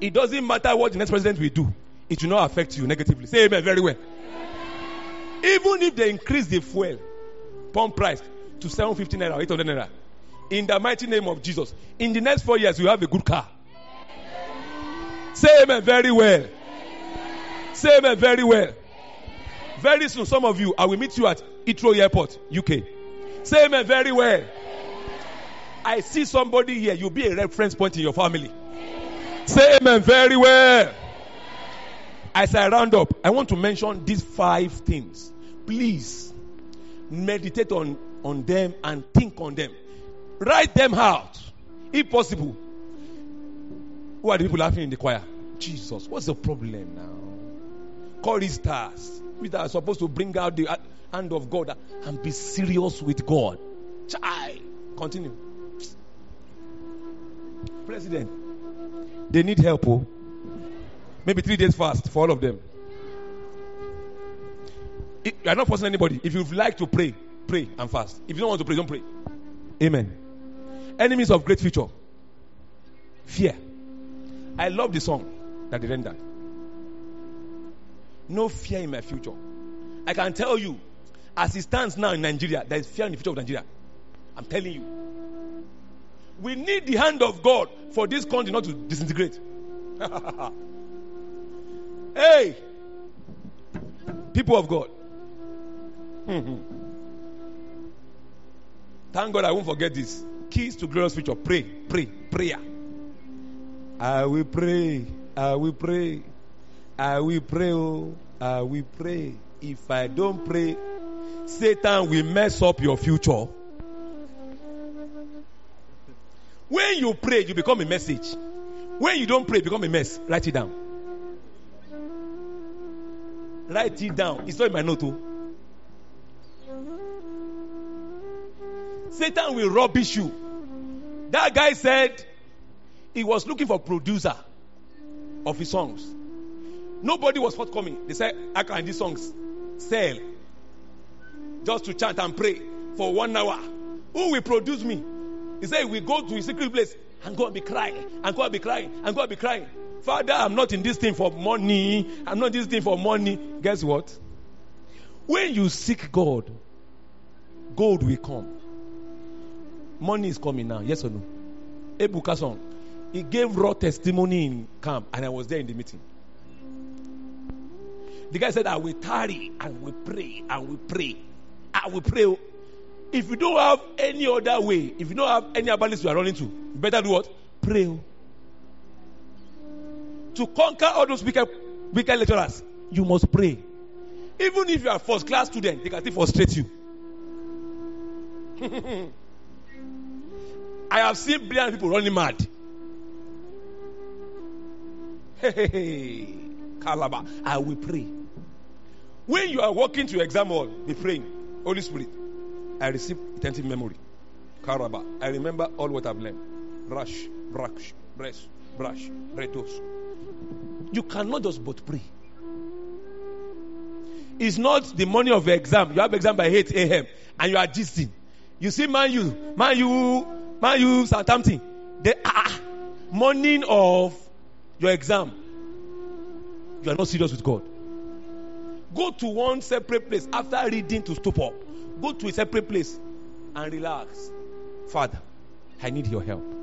It doesn't matter what the next president will do, it will not affect you negatively. Say amen very well. Even if they increase the fuel pump price to 750 naira or 800 naira, in the mighty name of Jesus, in the next four years, you have a good car. Say amen very well. Say amen very well. Very soon, some of you, I will meet you at Heathrow Airport, UK. Say amen very well. I see somebody here, you'll be a reference point in your family. Say amen very well. As I round up, I want to mention these five things. Please meditate on, on them and think on them. Write them out, if possible. Who are the people laughing in the choir? Jesus, what's the problem now? Choristers, we are supposed to bring out the hand of God and be serious with God. Child, continue. President, they need help. Oh. Maybe three days fast for all of them. You are not forcing anybody. If you would like to pray, pray and fast. If you don't want to pray, don't pray. Amen. Enemies of great future. Fear. I love the song that they rendered. No fear in my future. I can tell you, as it stands now in Nigeria, there is fear in the future of Nigeria. I'm telling you. We need the hand of God for this country not to disintegrate. hey, people of God. Hmm. Thank God I won't forget this. Keys to glorious future. Pray, pray, prayer. I will pray. I will pray. I will pray. Oh, I will pray. If I don't pray, Satan will mess up your future. When you pray, you become a message. When you don't pray, you become a mess. Write it down. Write it down. It's not in my note. Oh. Satan will rubbish you. That guy said he was looking for producer of his songs. Nobody was forthcoming. They said, How can these songs sell? Just to chant and pray for one hour. Who will produce me? He said, We go to a secret place and go and be crying, and go and be crying, and go and be crying. Father, I'm not in this thing for money. I'm not in this thing for money. Guess what? When you seek God, gold will come. Money is coming now. Yes or no? Ebuka song. He gave raw testimony in camp, and I was there in the meeting. The guy said, I will tarry and we pray and we pray. I will pray. If you don't have any other way, if you don't have any list you are running to, you better do what? Pray. To conquer all those wicked, wicked lecturers, you must pray. Even if you are first class student, they can still frustrate you. I have seen brilliant people running mad. Hey, hey, hey. Calabar, I will pray. When you are walking to exam hall, be praying. Holy Spirit, I receive attentive memory. Karaba, I remember all what I've learned. Rush, brush, breast, brush, bretos. You cannot just but pray. It's not the morning of your exam. You have exam by 8 a.m. and you are gisting. You see, man, you, man, you, man, you, Southampton. The ah, morning of your exam, you are not serious with God. Go to one separate place after reading to stop up. Go to a separate place and relax. Father, I need your help.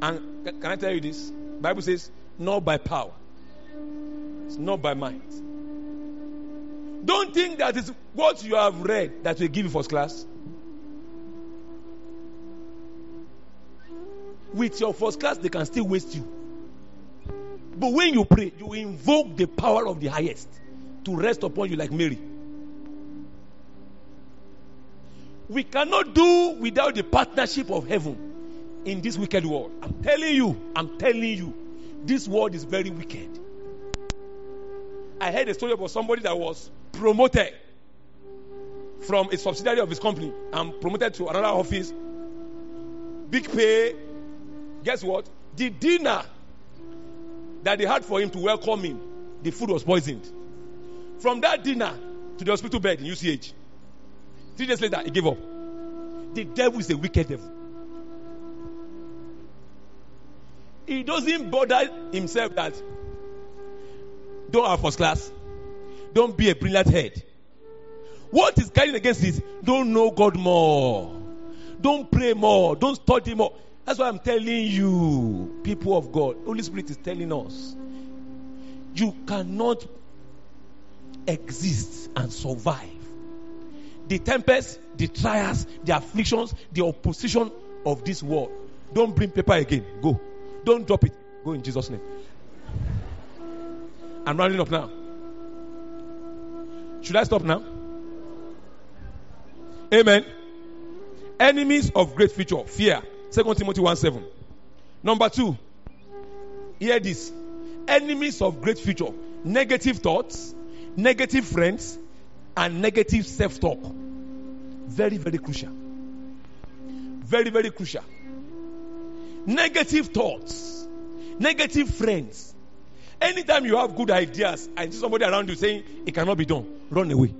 And can I tell you this? Bible says, not by power. It's not by might. Don't think that is what you have read that will give you first class. With your first class, they can still waste you. But when you pray, you invoke the power of the highest to rest upon you like Mary. We cannot do without the partnership of heaven in this wicked world. I'm telling you, I'm telling you, this world is very wicked. I heard a story about somebody that was promoted from a subsidiary of his company and promoted to another office. Big pay. Guess what? The dinner that they had for him to welcome him, the food was poisoned. From that dinner to the hospital bed in UCH. Three days later, he gave up. The devil is a wicked devil. He doesn't bother himself that don't have first class, don't be a brilliant head. What is guiding against this? Don't know God more, don't pray more, don't study more. That's why I'm telling you, people of God, Holy Spirit is telling us, you cannot exist and survive. The tempest, the trials, the afflictions, the opposition of this world. Don't bring paper again. Go. Don't drop it. Go in Jesus' name. I'm rounding up now. Should I stop now? Amen. Enemies of great future. Fear. 2 Timothy 1 7. Number two. Hear this. Enemies of great future. Negative thoughts, negative friends, and negative self talk. Very, very crucial. Very, very crucial. Negative thoughts, negative friends. Anytime you have good ideas and see somebody around you saying it cannot be done, run away.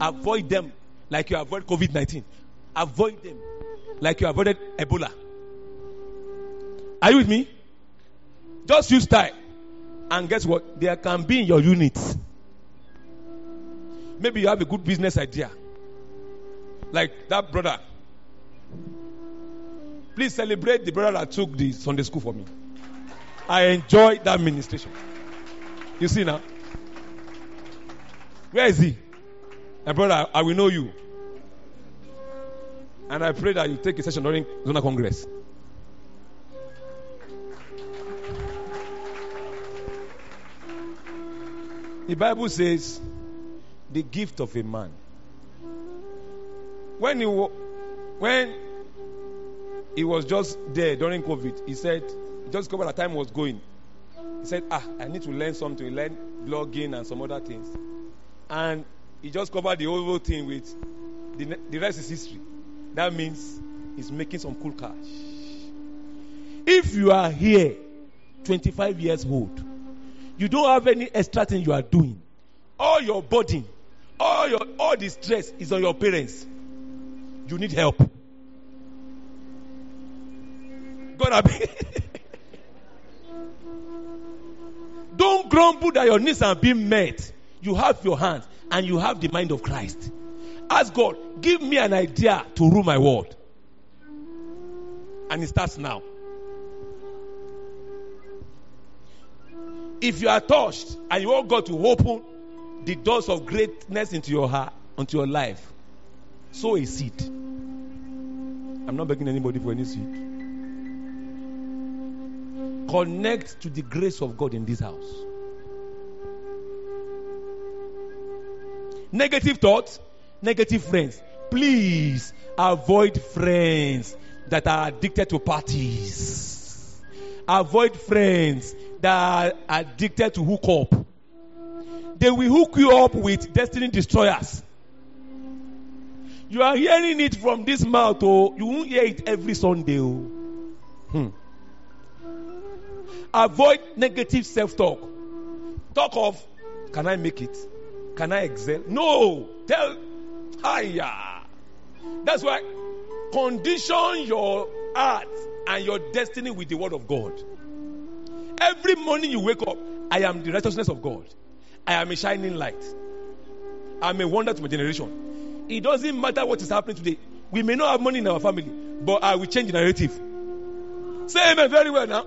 Avoid them like you avoid COVID 19. Avoid them like you avoided Ebola. Are you with me? Just use time. And guess what? There can be in your unit Maybe you have a good business idea. Like that brother. Please celebrate the brother that took the Sunday school for me. I enjoyed that ministration. You see now? Where is he? My brother, I will know you. And I pray that you take a session during Zonal Congress. The Bible says the gift of a man. When he when he was just there during COVID, he said, just covered the time was going. He said, Ah, I need to learn something, learn blogging and some other things. And he just covered the whole thing with the, the rest is history. That means he's making some cool cash. If you are here, 25 years old, you don't have any extra thing you are doing. All your burden, all your all the stress is on your parents. You need help. God, I beg. Don't grumble that your needs are being met. You have your hands and you have the mind of Christ. Ask God, give me an idea to rule my world. And it starts now. If you are touched and you want God to open the doors of greatness into your heart, into your life, sow a seed. I'm not begging anybody for any seed. Connect to the grace of God in this house. Negative thoughts, negative friends. Please avoid friends that are addicted to parties. Avoid friends that are addicted to hook up. They will hook you up with destiny destroyers. You are hearing it from this mouth, oh, you won't hear it every Sunday. Oh. Hmm. Avoid negative self talk. Talk of, can I make it? Can I excel? No. Tell, hiya. That's why condition your heart and your destiny with the word of God. Every morning you wake up, I am the righteousness of God. I am a shining light. I'm a wonder to my generation. It doesn't matter what is happening today. We may not have money in our family, but I will change the narrative. Say amen very well now.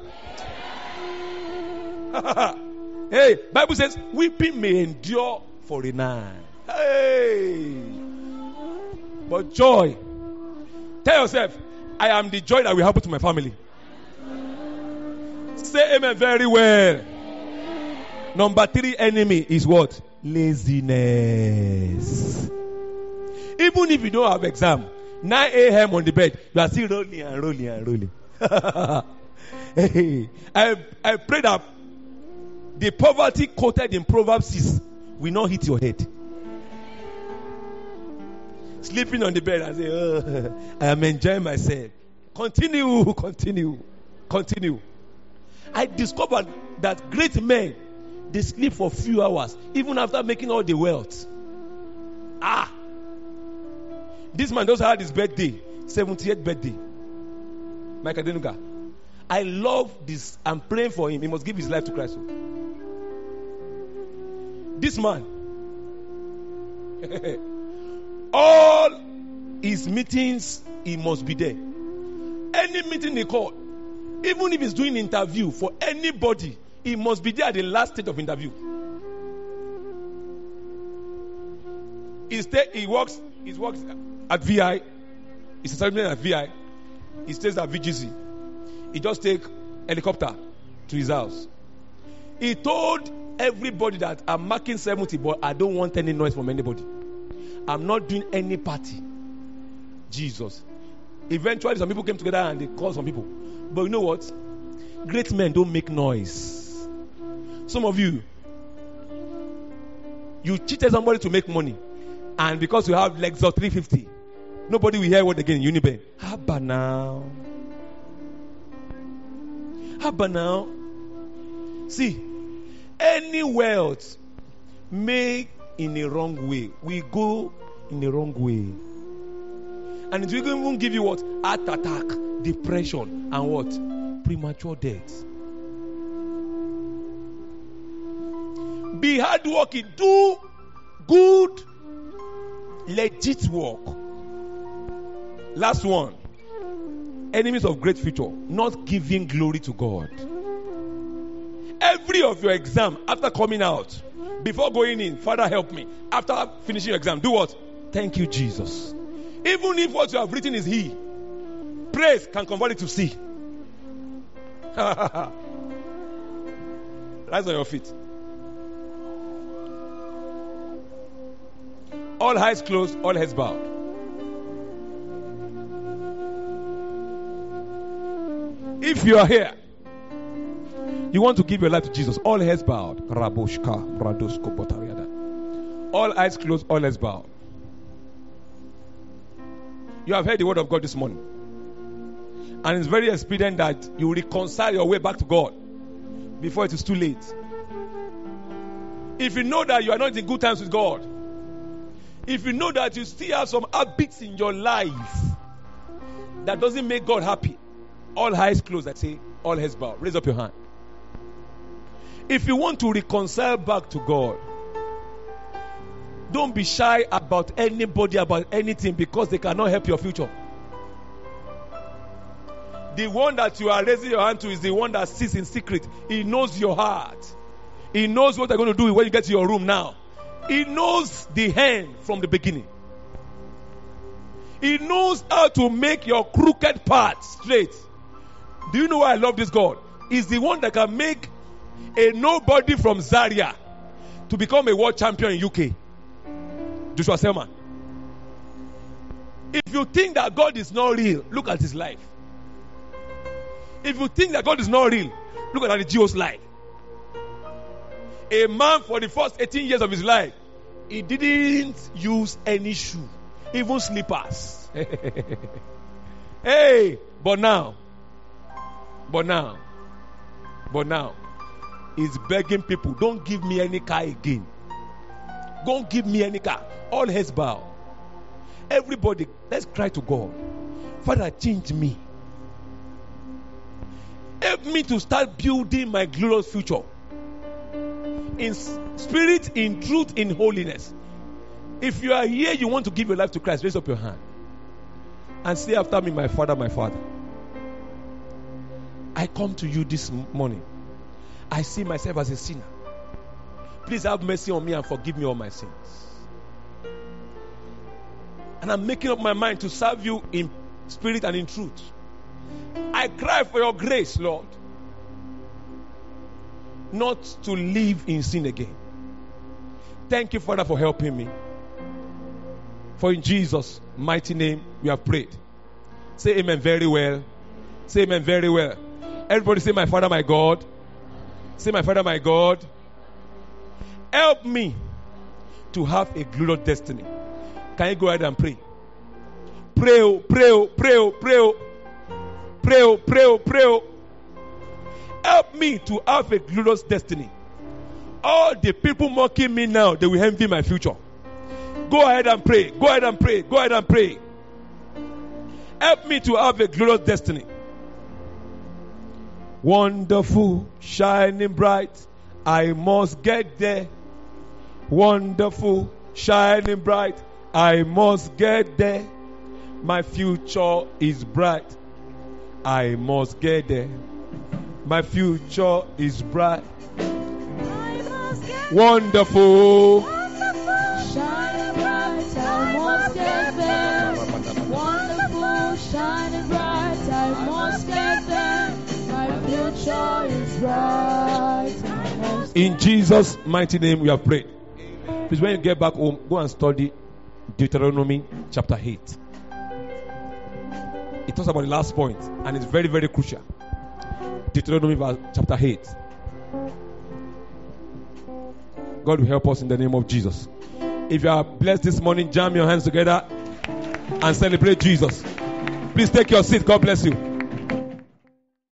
hey, Bible says weeping may endure for a night. Hey, but joy. Tell yourself, I am the joy that will happen to my family. Say amen very well. Number three enemy is what? Laziness. Even if you don't have exam, 9 a.m. on the bed, you are still rolling and rolling and rolling. hey, I, I pray that the poverty quoted in Proverbs 6 will not hit your head. Sleeping on the bed and say, oh, I am enjoying myself. Continue, continue, continue. I discovered that great men they sleep for few hours even after making all the wealth. Ah, this man just had his birthday, 78th birthday. Mike Adenuga. I love this. I'm praying for him. He must give his life to Christ. This man, all his meetings, he must be there. Any meeting he call, even if he's doing interview for anybody, he must be there at the last stage of interview. He stay, he works, he works at VI. He's a sergeant at VI. He stays at VGC. He just take helicopter to his house. He told everybody that I'm marking 70, but I don't want any noise from anybody. I'm not doing any party. Jesus. Eventually, some people came together and they called some people. But you know what? Great men don't make noise. Some of you, you cheated somebody to make money, and because you have Lexus 350, nobody will hear what again in Uniben. How about now? About now? See, any wealth made in a wrong way we go in a wrong way. And it will even give you what? Heart attack, depression, and what? Premature death. Be hardworking. Do good legit work. Last one. Enemies of great future, not giving glory to God. Every of your exam after coming out, before going in, Father help me. After finishing your exam, do what? Thank you, Jesus. Even if what you have written is He, praise can convert it to C. Rise on your feet. All eyes closed, all heads bowed. If you are here, you want to give your life to Jesus, all heads bowed. Raboshka, Radosko. All eyes closed, all heads bowed. You have heard the word of God this morning. And it's very expedient that you reconcile your way back to God before it is too late. If you know that you are not in good times with God, if you know that you still have some habits in your life that doesn't make God happy, all eyes closed, I say, all heads bowed. Raise up your hand. If you want to reconcile back to God, don't be shy about anybody, about anything, because they cannot help your future. The one that you are raising your hand to is the one that sits in secret. He knows your heart. He knows what you're going to do when you get to your room now. He knows the end from the beginning. He knows how to make your crooked path straight. Do you know why I love this God? He's the one that can make a nobody from Zaria to become a world champion in UK. Joshua Selman. If you think that God is not real, look at his life. If you think that God is not real, look at the Geo's life. A man for the first 18 years of his life, he didn't use any shoe, even slippers. hey, but now, but now, but now, he's begging people, don't give me any car again. Don't give me any car. All heads bow. Everybody, let's cry to God. Father, change me. Help me to start building my glorious future. In spirit, in truth, in holiness. If you are here, you want to give your life to Christ, raise up your hand. And say after me, my Father, my Father. I come to you this morning. I see myself as a sinner. Please have mercy on me and forgive me all my sins. And I'm making up my mind to serve you in spirit and in truth. I cry for your grace, Lord, not to live in sin again. Thank you, Father, for helping me. For in Jesus' mighty name we have prayed. Say amen very well. Say amen very well. Everybody say, My Father, my God. Say, My Father, my God. Help me to have a glorious destiny. Can you go ahead and pray? Pray, oh, pray, oh, pray, oh, pray, oh. pray, oh, pray, oh, pray. oh. Help me to have a glorious destiny. All the people mocking me now, they will envy my future. Go ahead and pray. Go ahead and pray. Go ahead and pray. Help me to have a glorious destiny. Wonderful, shining bright. I must get there. Wonderful, shining bright. I must get there. My future is bright. I must get there. My future is bright. Wonderful. Shining bright, I must get there. Wonderful, shining bright, I must get there. In Jesus' mighty name, we have prayed. Please, when you get back home, go and study Deuteronomy chapter 8. It talks about the last point, and it's very, very crucial. Deuteronomy chapter 8. God will help us in the name of Jesus. If you are blessed this morning, jam your hands together and celebrate Jesus. Please take your seat. God bless you.